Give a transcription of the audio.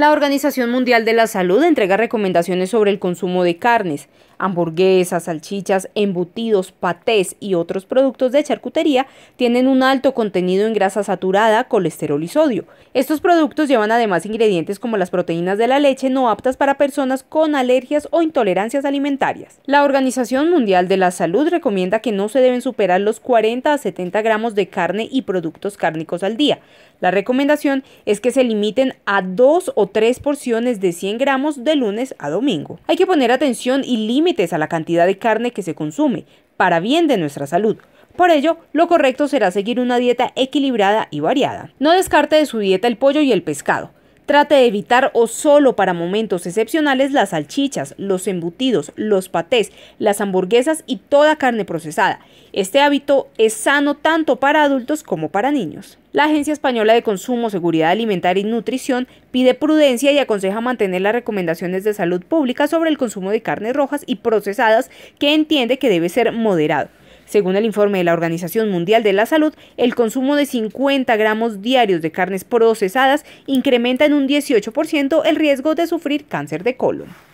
La Organización Mundial de la Salud entrega recomendaciones sobre el consumo de carnes, hamburguesas, salchichas, embutidos, patés y otros productos de charcutería tienen un alto contenido en grasa saturada, colesterol y sodio. Estos productos llevan además ingredientes como las proteínas de la leche no aptas para personas con alergias o intolerancias alimentarias. La Organización Mundial de la Salud recomienda que no se deben superar los 40 a 70 gramos de carne y productos cárnicos al día. La recomendación es que se limiten a dos o tres porciones de 100 gramos de lunes a domingo. Hay que poner atención y límites a la cantidad de carne que se consume, para bien de nuestra salud. Por ello, lo correcto será seguir una dieta equilibrada y variada. No descarte de su dieta el pollo y el pescado. Trate de evitar o solo para momentos excepcionales las salchichas, los embutidos, los patés, las hamburguesas y toda carne procesada. Este hábito es sano tanto para adultos como para niños. La Agencia Española de Consumo, Seguridad Alimentaria y Nutrición pide prudencia y aconseja mantener las recomendaciones de salud pública sobre el consumo de carnes rojas y procesadas que entiende que debe ser moderado. Según el informe de la Organización Mundial de la Salud, el consumo de 50 gramos diarios de carnes procesadas incrementa en un 18% el riesgo de sufrir cáncer de colon.